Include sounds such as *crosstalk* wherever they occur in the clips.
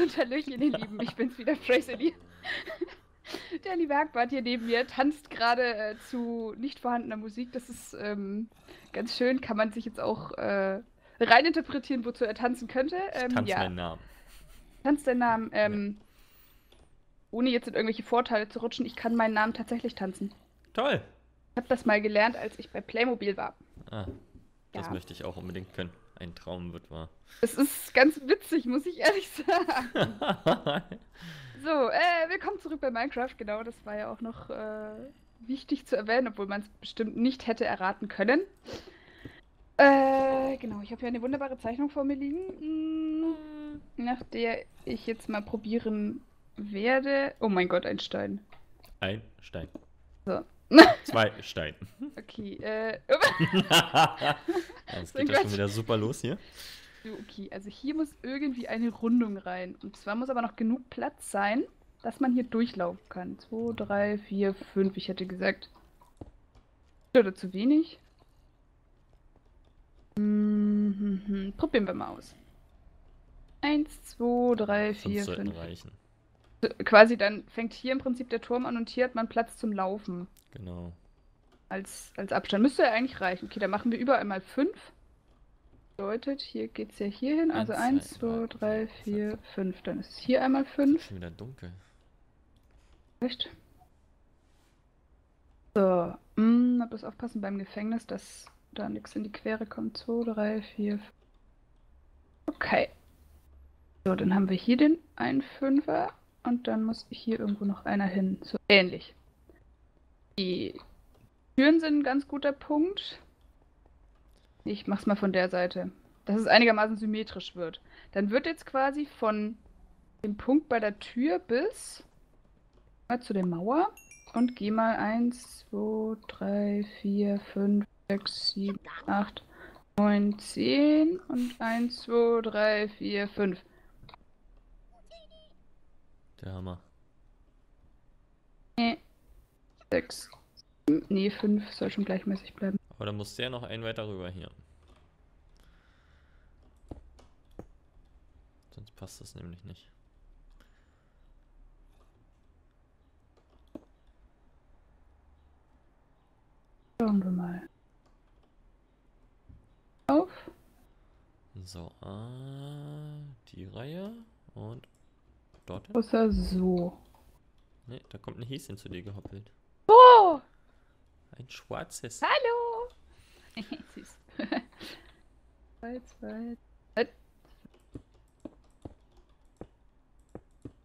Und Hallöchen, ihr Lieben. Ich bin's wieder, Tracy. Der liebe Hackbart hier neben mir tanzt gerade äh, zu nicht vorhandener Musik. Das ist ähm, ganz schön. Kann man sich jetzt auch äh, reininterpretieren, wozu er tanzen könnte. Ähm, Tanz ja. meinen Namen. Tanz deinen Namen. Ähm, Ohne jetzt in irgendwelche Vorteile zu rutschen, ich kann meinen Namen tatsächlich tanzen. Toll. Ich habe das mal gelernt, als ich bei Playmobil war. Ah, das Ja. möchte ich auch unbedingt können. Ein Traum wird wahr. Es ist ganz witzig, muss ich ehrlich sagen. *laughs* So, äh, willkommen zurück bei Minecraft. Genau, das war ja auch noch äh, wichtig zu erwähnen, obwohl man es bestimmt nicht hätte erraten können. Äh, genau, ich habe hier eine wunderbare Zeichnung vor mir liegen, mm, nach der ich jetzt mal probieren werde. Oh mein Gott, ein Stein. Ein Stein. So. Zwei Steine. Okay, äh, Es *laughs* geht ja schon wieder super los hier. So, okay, also hier muss irgendwie eine Rundung rein. Und zwar muss aber noch genug Platz sein, dass man hier durchlaufen kann. 2, 3, 4, 5, ich hätte gesagt. Oder zu wenig? Mhm, probieren wir mal aus. 1, 2, 3, 4, Fünf sollten 5. reichen. Quasi dann fängt hier im Prinzip der Turm an und hier hat man Platz zum Laufen. Genau. Als, als Abstand. Müsste ja eigentlich reichen. Okay, dann machen wir überall mal 5. Bedeutet, hier geht es ja hier hin. Also 1, Eins, 2, zwei, 3, drei, 4, 5. Dann ist es hier einmal 5. Schon wieder dunkel. Echt? So. Mm, na, bloß aufpassen beim Gefängnis, dass da nichts in die Quere kommt. 2, 3, 4, 5. Okay. So, dann haben wir hier den 1 Fünfer. Und dann muss hier irgendwo noch einer hin. So ähnlich. Die Türen sind ein ganz guter Punkt. Ich mach's mal von der Seite. Dass es einigermaßen symmetrisch wird. Dann wird jetzt quasi von dem Punkt bei der Tür bis mal zu der Mauer und geh mal 1, 2, 3, 4, 5, 6, 7, 8, 9, 10 und 1, 2, 3, 4, 5. Der Hammer. 6, nee, 5 soll schon gleichmäßig bleiben. Aber dann muss der noch einen weiter rüber hier. Sonst passt das nämlich nicht. Schauen wir mal. Auf. So, ah, die Reihe und dort. Außer so. Ne, da kommt ein Häschen zu dir gehoppelt. Oh! Ein schwarzes. Hallo! *laughs* Süß. zwei, zwei.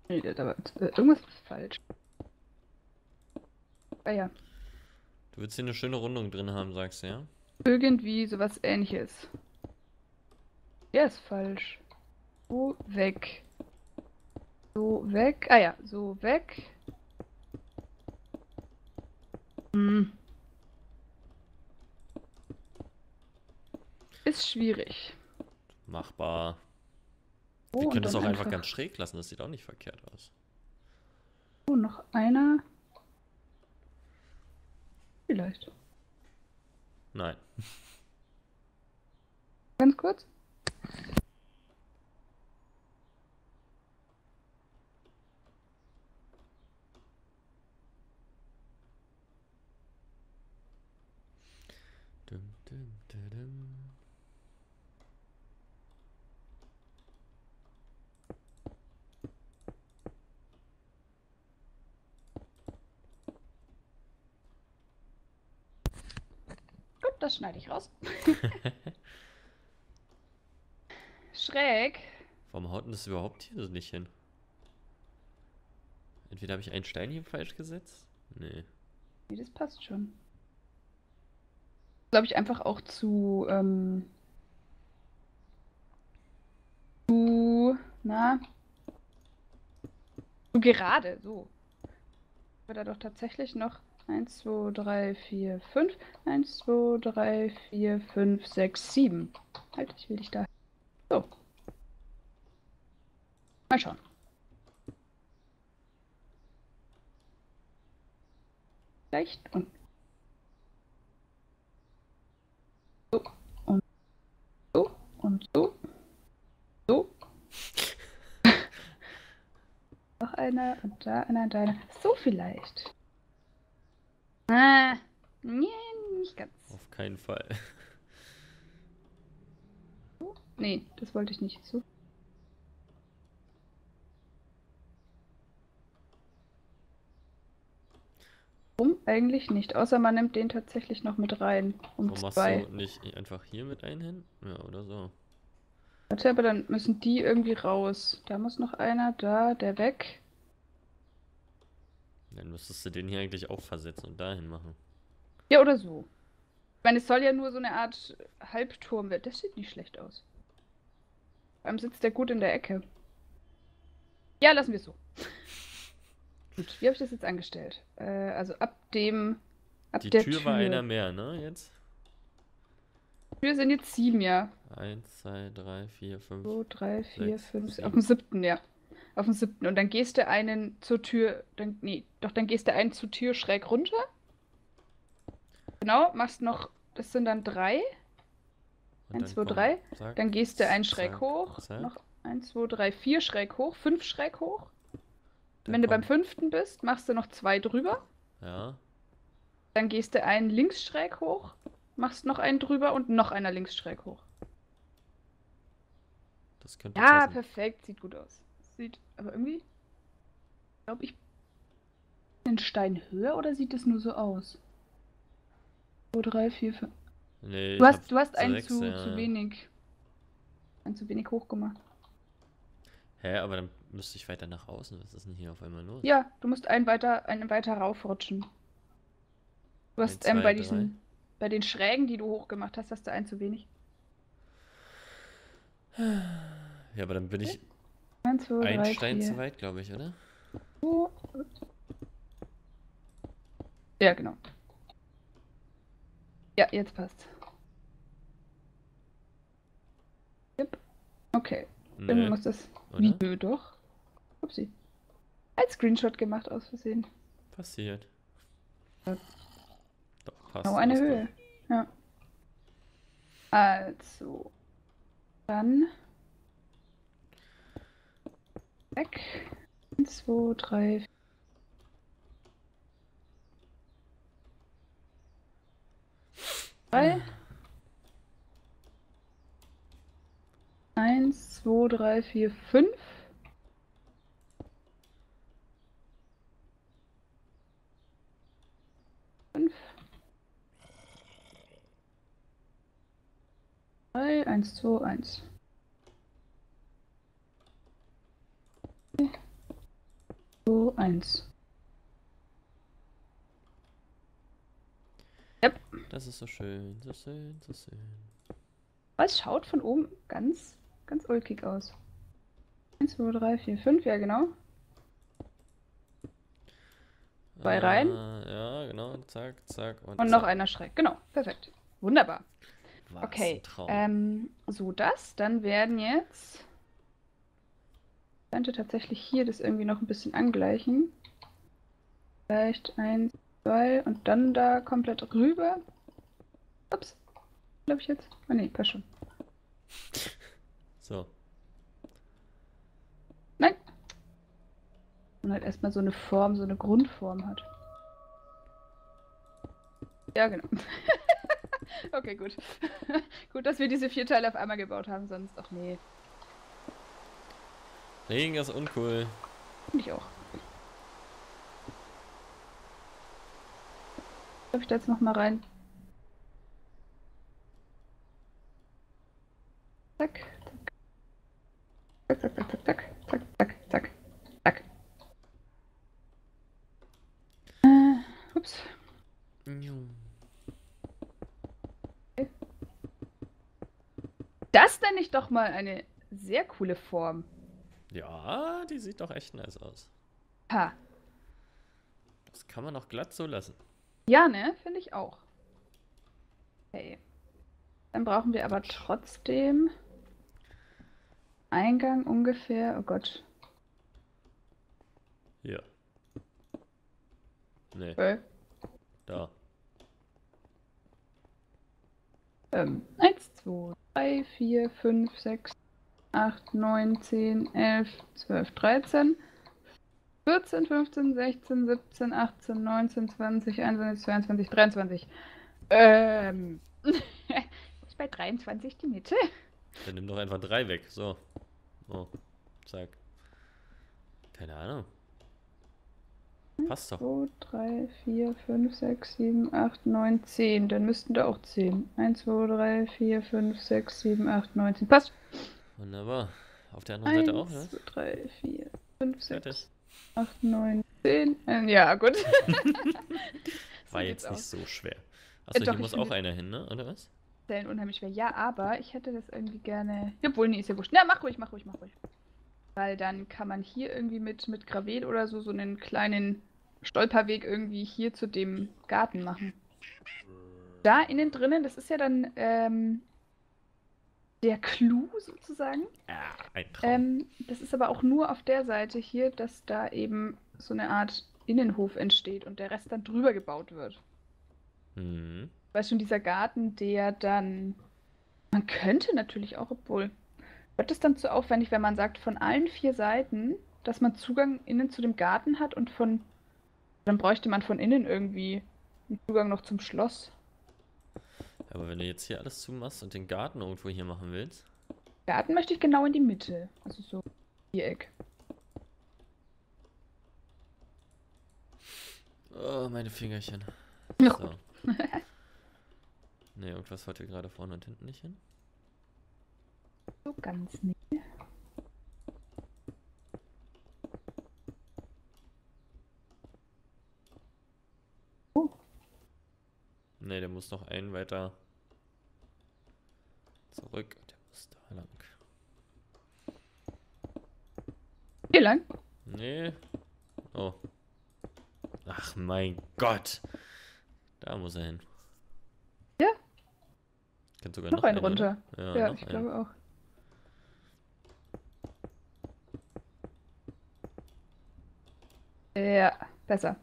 Nee, da war, äh, irgendwas ist falsch. Ah ja. Du willst hier eine schöne Rundung drin haben, sagst du, ja? Irgendwie sowas ähnliches. Der ist falsch. So weg. So weg. Ah ja, so weg. Hm. Ist schwierig. Machbar. Oh, Wir können das auch einfach ganz schräg lassen, das sieht auch nicht verkehrt aus. Oh, noch einer. Vielleicht. Nein. Ganz kurz. Das schneide ich raus. *laughs* Schräg. Warum haut denn das überhaupt hier so nicht hin? Entweder habe ich einen Stein hier falsch gesetzt? Nee. Nee, das passt schon. Glaube ich einfach auch zu, ähm, zu, na, zu gerade, so. Aber da doch tatsächlich noch 1, 2, 3, 4, 5, 1, 2, 3, 4, 5, 6, 7. Halt, ich will dich da. So. Mal schauen. Leicht und so und so und so. So. *laughs* und da einer und da einer. So vielleicht. Ah, nee, nicht ganz. Auf keinen Fall. Nee, das wollte ich nicht. So. Warum eigentlich nicht? Außer man nimmt den tatsächlich noch mit rein. Um Warum machst zwei. du nicht einfach hier mit einen hin? Ja, oder so. Warte, aber dann müssen die irgendwie raus. Da muss noch einer, da, der weg. Dann müsstest du den hier eigentlich auch versetzen und dahin machen. Ja, oder so. Ich meine, es soll ja nur so eine Art Halbturm werden. Das sieht nicht schlecht aus. Vor allem sitzt der gut in der Ecke. Ja, lassen wir es so. *laughs* Gut, wie habe ich das jetzt angestellt? Äh, also ab dem. Ab Die der Tür, war einer mehr, ne? Jetzt? Tür sind jetzt sieben, ja. Eins, zwei, drei, vier, fünf. So, drei, vier, Sechs, fünf. sieben. Auf dem siebten, ja. Auf dem siebten. Und dann gehst du einen zur Tür. Dann, nee, doch, dann gehst du einen zur Tür schräg runter. Genau, machst noch. Das sind dann drei. Und Eins, zwei, drei. zack, Dann gehst du einen schräg zack, hoch. zack. Noch eins, zwei, drei, vier schräg hoch. Fünf schräg hoch. Dann Wenn du beim fünften bist, machst du noch zwei drüber. Ja, Dann gehst du einen links schräg hoch. Machst noch einen drüber und noch einer links schräg hoch. das könnte Ja, passen. perfekt. Sieht gut aus. Sieht aber irgendwie. Glaube ich. Den Stein höher oder sieht es nur so aus? 2, 3, 4, 5. Nee, Du hast, du hast einen sechs, zu, ja, zu ja. wenig. Einen zu wenig hoch gemacht. Hä, aber dann müsste ich weiter nach außen. Was ist denn hier auf einmal los? Ja, du musst einen weiter, einen weiter raufrutschen. Du hast Ein, ähm, zwei, bei drei. diesen, bei den Schrägen, die du hochgemacht hast, hast du einen zu wenig. Ja, aber dann bin ich 1, 2, ein 3, Stein 4. zu weit, glaube ich, oder? Ja, genau. Ja, jetzt passt. Yep. Okay, Nö, muss das. oder? Wie nö, doch. Upsi. Ein Screenshot gemacht aus Versehen. Passiert. Ja. Doch, passt. Genau eine Höhe. Ja. Also. Dann. Weg. 1, 2, 3. Drei. Eins, zwei, drei, vier, fünf. Fünf. Drei, eins, zwei, eins. Eins. Das ist so schön, so schön, so schön. Es schaut von oben ganz, ganz ulkig aus. 1, 2, 3, 4, 5, ja genau. Zwei rein. Ah, Ja, genau. Zack, zack. Und, Und noch zack. einer schräg. Genau, perfekt. Wunderbar. Was Okay. ein Traum. Ähm, so das. Dann werden jetzt. Ich könnte tatsächlich hier das irgendwie noch ein bisschen angleichen. Vielleicht eins, zwei und dann da komplett rüber. Ups. Glaube ich jetzt? Ah nee, passt schon. So. Nein. Und halt erstmal so eine Form, so eine Grundform hat. Ja, genau. *laughs* okay, gut. *laughs* gut, dass wir diese vier Teile auf einmal gebaut haben, sonst ach nee. Regen ist uncool. Finde ich auch. Ich glaube, ich da jetzt nochmal rein. Zack. Zack, zack, zack, zack, zack, zack, zack, zack. Äh, ups. Das nenne ich doch mal eine sehr coole Form. Ja, die sieht doch echt nice aus. Ha. Das kann man auch glatt so lassen. Ja, ne? Finde ich auch. Okay. Dann brauchen wir aber trotzdem Eingang ungefähr. Oh Gott. Hier. Nee, Okay. da. Ähm, 1, 2, 3, 4, 5, 6, 8, 9, 10, 11, 12, 13, 14, 15, 16, 17, 18, 19, 20, 21, 22, 23. Ähm. *laughs* ist bei 23 die Mitte? Dann nimm doch einfach drei weg. So. Oh. Zack. Keine Ahnung. Passt doch. 2, 3, 4, 5, 6, 7, 8, 9, 10. Dann müssten da auch 10. 1, 2, 3, 4, 5, 6, 7, 8, 9, 10. Passt. Wunderbar. Auf der anderen Seite auch, 1, ne? 2, 3, 4, 5, 6, Fertig. 8, 9, 10. Ähm, ja, gut. *laughs* War jetzt nicht aus. so schwer. Äh, Achso, doch, hier muss auch einer hin, ne? Oder was? Zellen unheimlich schwer. Ja, aber ich hätte das irgendwie gerne. Obwohl, nee, ist ja wurscht. Na, mach ruhig, mach ruhig, mach ruhig. Weil dann kann man hier irgendwie mit, mit Gravel oder so so einen kleinen Stolperweg irgendwie hier zu dem Garten machen. Da innen drinnen, das ist ja dann ähm, der Clou sozusagen. Ja, ein Traum. Ähm, das ist aber auch nur auf der Seite hier, dass da eben so eine Art Innenhof entsteht und der Rest dann drüber gebaut wird. Hm. Weißt schon, dieser Garten, der dann. Man könnte natürlich auch, obwohl. Wird es dann zu aufwendig, wenn man sagt, von allen vier Seiten, dass man Zugang innen zu dem Garten hat und von. Dann bräuchte man von innen irgendwie einen Zugang noch zum Schloss. Aber wenn du jetzt hier alles zumachst und den Garten irgendwo hier machen willst. Garten möchte ich genau in die Mitte. Also so Viereck. Oh, meine Fingerchen. Ja, So. Ne, irgendwas wollte gerade vorne und hinten nicht hin. So ganz nicht. Oh, Ne, der muss noch einen weiter zurück. Der muss da lang. hier lang. Nee. Oh. Ach mein Gott. Da muss er hin. Ja. Kann sogar Noch noch einen einen, runter. Ja, Ja, noch ich einen. glaube auch. Ja, besser.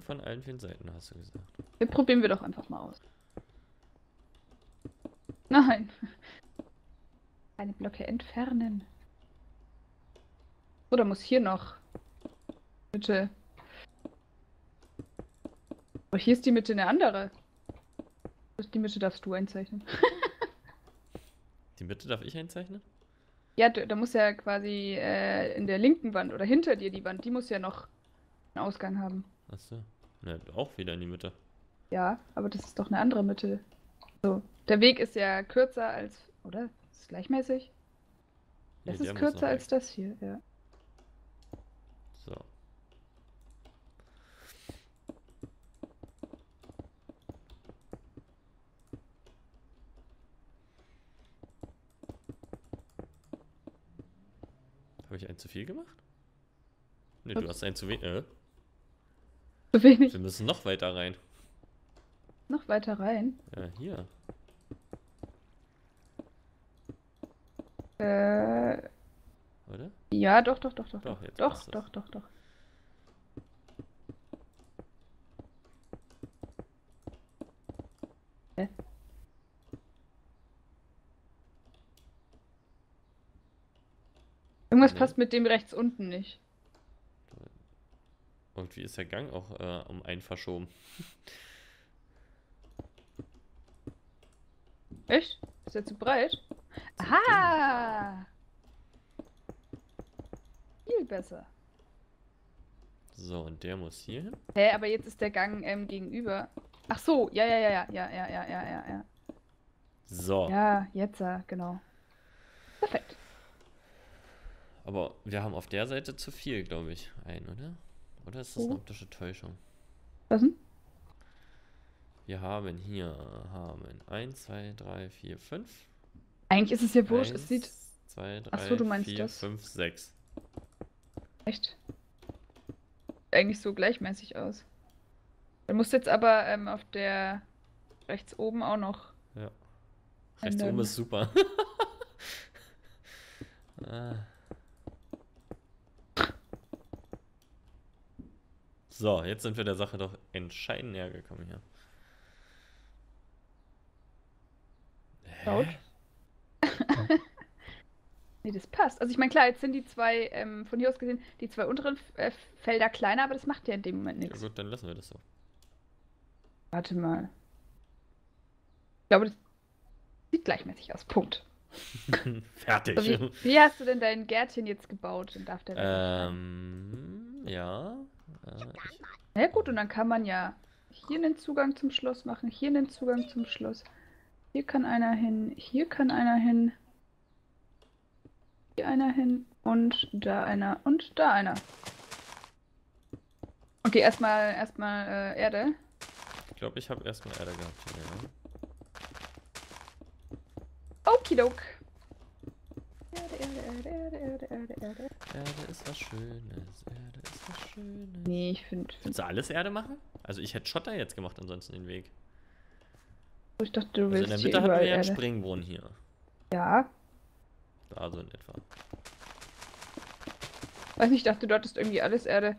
Dann von allen vier Seiten, hast du gesagt. Wir probieren wir doch einfach mal aus. Nein. *laughs* Eine Blöcke entfernen. Oder muss hier noch. Bitte. Aber hier ist die Mitte eine andere. Die Mitte darfst du einzeichnen. *laughs* Die Mitte darf ich einzeichnen? Ja, da da muss ja quasi äh, in der linken Wand oder hinter dir die Wand, die muss ja noch einen Ausgang haben. Achso. Ne, auch wieder in die Mitte. Ja, aber das ist doch eine andere Mitte. So, der Weg ist ja kürzer als, oder? Ist gleichmäßig? Nee, Das der ist kürzer als weg. das hier, ja. So. Habe ich einen zu viel gemacht? Ne, du hast einen zu wenig. Äh, *laughs* Zu wenig. wir müssen noch weiter rein. Noch weiter rein. Ja, hier. Äh, Oder? ja, doch, doch, doch, doch. Doch, Doch, jetzt doch, doch, doch, doch. Hä? Irgendwas Nee. passt mit dem rechts unten nicht. Irgendwie ist der Gang auch äh, um einen verschoben. Echt? Ist der zu breit? Aha! Viel besser. So, und der muss hier hin. Hä, aber jetzt ist der Gang ähm, gegenüber. Ach so, ja, ja, ja, ja, ja, ja, ja, ja, ja, ja. So. Ja, jetzt, äh, genau. Perfekt. Aber wir haben auf der Seite zu viel, glaube ich, ein, oder? Oder ist das eine optische Täuschung? Was denn? Wir haben hier haben 1, 2, 3, 4, 5. Eigentlich ist es ja wurscht, es sieht 2, 3, Ach so, du meinst 4, das. 5, 6. echt eigentlich so gleichmäßig aus. Du musst jetzt aber ähm, auf der rechts oben auch noch. Ja. Rechts Ändern. oben ist super. *laughs* ah. So, jetzt sind wir der Sache doch entscheidend näher gekommen hier. Hä? *laughs* Nee, das passt. Also ich meine, klar, jetzt sind die zwei, ähm, von hier aus gesehen, die zwei unteren äh, Felder kleiner, aber das macht ja in dem Moment Ja nichts. gut, dann lassen wir das so. Warte mal. Ich glaube, das sieht gleichmäßig aus. Punkt. *laughs* Fertig. So, wie, wie hast du denn dein Gärtchen jetzt gebaut? Dann darf der ähm, ja. Na ja, gut, und dann kann man ja hier einen Zugang zum Schloss machen, hier einen Zugang zum Schloss. Hier kann einer hin, hier kann einer hin. Hier einer hin und da einer und da einer. Okay, erstmal erstmal äh, Erde. ich glaube, ich habe erstmal Erde gehabt hier, ja. Okidok. Erde, Erde, Erde, Erde, Erde, Erde, Erde. Erde ist was Schönes, Erde ist was Schönes. Nee, ich finde. Find, Willst du alles Erde machen? Also ich hätte Schotter jetzt gemacht, ansonsten den Weg. ich dachte, du Also willst in der Mitte hatten wir ja einen. Springbrunnen hier. Ja. Da so in etwa. Weiß nicht, ich dachte, du hattest irgendwie alles Erde.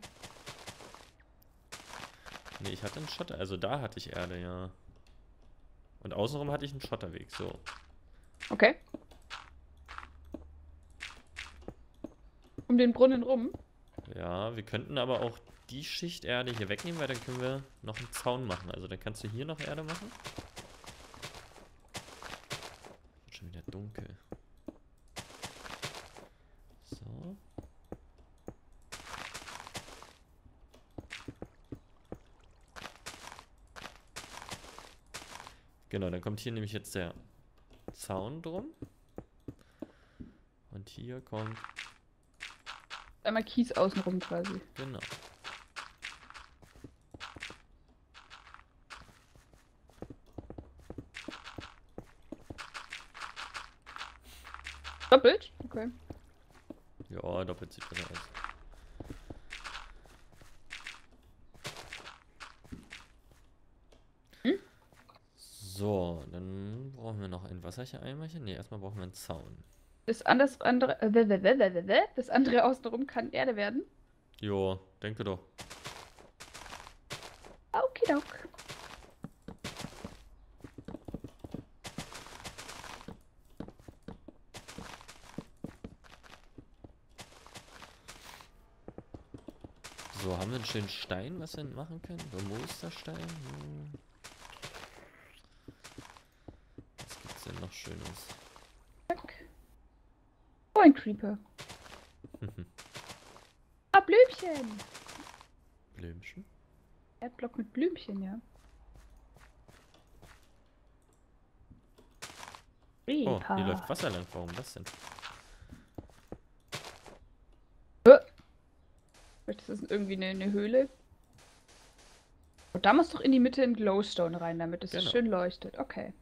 Nee, ich hatte einen Schotter. Also da hatte ich Erde, ja. Und außenrum hatte ich einen Schotterweg, so. Okay. Um den Brunnen rum. Ja, wir könnten aber auch die Schicht Erde hier wegnehmen, weil dann können wir noch einen Zaun machen. Also dann kannst du hier noch Erde machen. Wird schon wieder dunkel. So. Genau, dann kommt hier nämlich jetzt der Zaun drum. Und hier kommt, Einmal Kies außenrum quasi. genau. Doppelt? Okay. Ja, doppelt sieht besser aus. Hm? So, dann brauchen wir noch ein Wasserchen-Eimerchen. Ne, erstmal brauchen wir einen Zaun. Das anders, andere, äh, das andere außenrum kann Erde werden. Jo, denke doch. Okidok. So, haben wir einen schönen Stein, was wir machen können? So Musterstein. Hm. Was gibt's denn noch Schönes? Oh, ein Creeper. *laughs* Ah, Blümchen. Blümchen. Erdblock mit Blümchen, ja. Oh, Creeper. hier läuft Wasser lang. Warum das denn? Vielleicht ist das irgendwie eine, eine Höhle. Und da muss doch in die Mitte ein Glowstone rein, damit es Genau. schön leuchtet. Okay.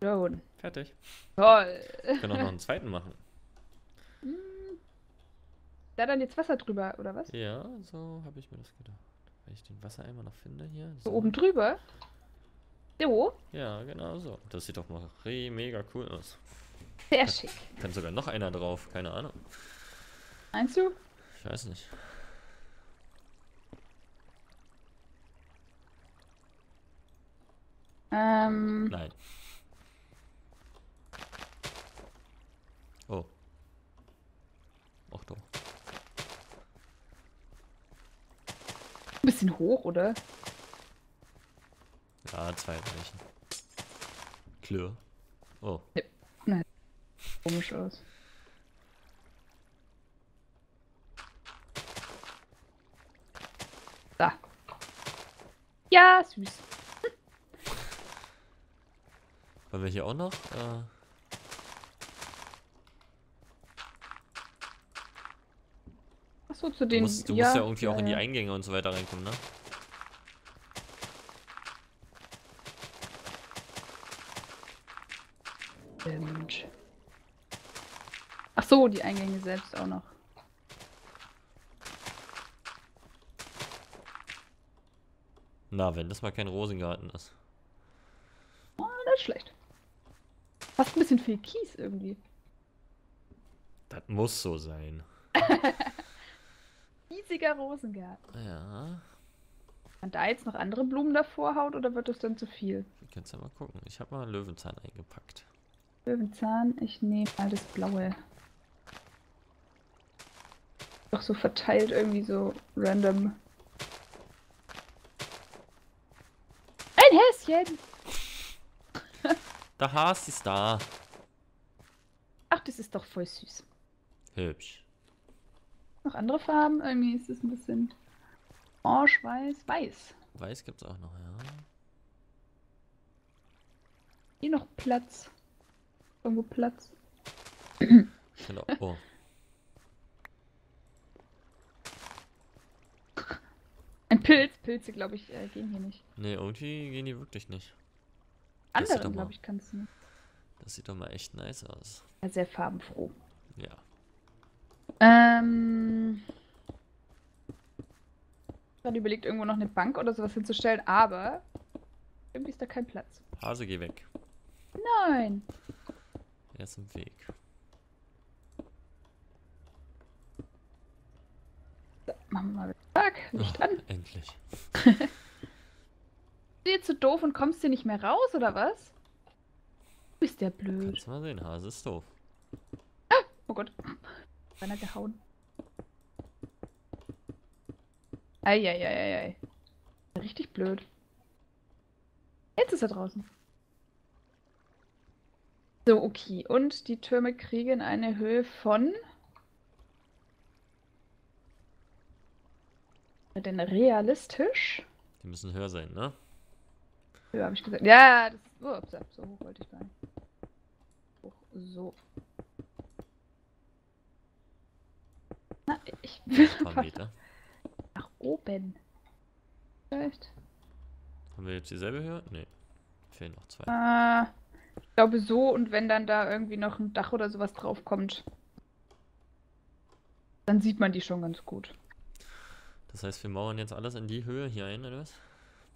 Glowstone. Fertig. Toll. Wir können auch noch einen *laughs* zweiten machen. Hm. Da dann jetzt Wasser drüber, oder was? Ja, so habe ich mir das gedacht. Wenn ich den Wassereimer noch finde hier. So oben drüber? So. Ja, genau so. Das sieht doch mal re mega cool aus. Sehr schick. Kann sogar noch einer drauf, keine Ahnung. Meinst du? Ich weiß nicht. Ähm, Nein. Oh. Ach doch. Ein bisschen hoch, oder? Ja, zwei reichen. Klör. Oh. Komisch aus. Da. Ja, süß. Wollen wir hier auch noch? Äh, Achso, zu du den. musst, du musst ja irgendwie ja, auch in die ja. Eingänge und so weiter reinkommen, ne? Stimmt. Ach so, die Eingänge selbst auch noch. Na, wenn das mal kein Rosengarten ist. Oh, das ist schlecht. Fast ein bisschen viel Kies irgendwie. Das muss so sein. *laughs* Riesiger Rosengarten. Ja. man da jetzt noch andere Blumen davor haut oder wird das dann zu viel? Wir können ja mal gucken. Ich habe mal Löwenzahn eingepackt. Löwenzahn, ich nehme mal das blaue. Doch so verteilt irgendwie so random. Ein Häschen! Der Has ist da. Ach, das ist doch voll süß. Hübsch. Noch andere Farben? Irgendwie ist es ein bisschen orange, weiß, weiß. Weiß gibt's auch noch, ja. Hier noch Platz. Irgendwo Platz. Genau. Oh. Ein Pilz. Pilze, glaube ich, äh, gehen hier nicht. Nee, irgendwie gehen die wirklich nicht. Andere, glaube ich, kannst du nicht. Das sieht doch mal echt nice aus. Sehr farbenfroh. Ja. Ähm. Ich habe überlegt, irgendwo noch eine Bank oder sowas hinzustellen, aber irgendwie ist da kein Platz. Hase, geh weg. Nein. Er ist im Weg. So, machen wir mal Tag, Licht Oh, an. *laughs* Endlich. Bist du jetzt so doof und kommst hier nicht mehr raus, oder was? Du bist ja blöd. Kannst du mal sehen, Hase ist doof. Oh Gott. Beinahe gehauen. Eieieiei. Richtig blöd. Jetzt ist er draußen. So, okay. Und die Türme kriegen eine Höhe von. Denn realistisch? Die müssen höher sein, ne? Höher habe ich gesagt. Ja, das ist. Oh, so hoch wollte ich. Hoch, so. Na, ich will einfach Meter. nach oben. Vielleicht. Haben wir jetzt dieselbe Höhe? Nee. Fehlen noch zwei. Äh, ich glaube so und wenn dann da irgendwie noch ein Dach oder sowas drauf kommt, dann sieht man die schon ganz gut. Das heißt, wir mauern jetzt alles in die Höhe hier ein, oder was?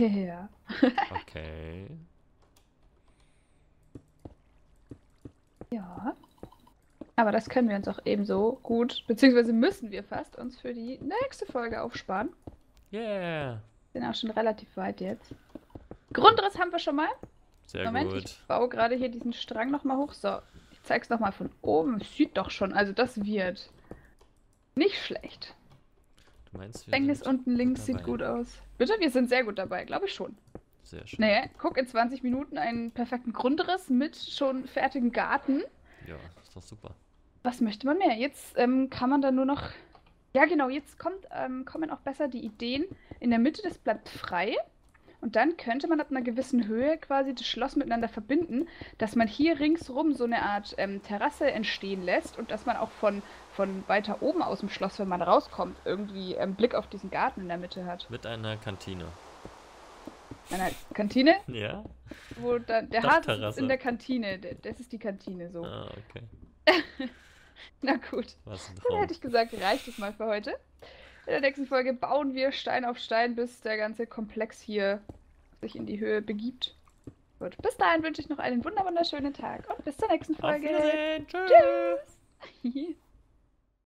Ja. Okay. *laughs* Ja. Aber das können wir uns auch ebenso gut, beziehungsweise müssen wir fast uns für die nächste Folge aufsparen. Yeah. Sind auch schon relativ weit jetzt. Grundriss haben wir schon mal. Sehr Moment, gut. ich baue gerade hier diesen Strang nochmal hoch. So, ich zeig's nochmal von oben. Sieht doch schon, also das wird nicht schlecht. Du meinst, wir Gefängnis sind unten links gut sieht dabei. gut aus. Bitte, wir sind sehr gut dabei, glaube ich schon. Sehr schön. Naja, guck, in 20 Minuten einen perfekten Grundriss mit schon fertigem Garten. Ja, ist doch super. Was möchte man mehr? Jetzt ähm, kann man da nur noch. Ja, genau, jetzt kommt, ähm, kommen auch besser die Ideen. In der Mitte, das bleibt frei. Und dann könnte man ab einer gewissen Höhe quasi das Schloss miteinander verbinden, dass man hier ringsrum so eine Art ähm, Terrasse entstehen lässt und dass man auch von, von weiter oben aus dem Schloss, wenn man rauskommt, irgendwie ähm, Blick auf diesen Garten in der Mitte hat. Mit einer Kantine. Einer Kantine, *laughs* Ja? wo dann der Hase in der Kantine. Das ist die Kantine so. Ah, okay. *laughs* *laughs* Na gut. Dann hätte ich gesagt, reicht es mal für heute. In der nächsten Folge bauen wir Stein auf Stein, bis der ganze Komplex hier sich in die Höhe begibt. Gut, bis dahin wünsche ich noch einen wunder wunderschönen Tag und bis zur nächsten Folge. Tschüss. Tschüss. *laughs*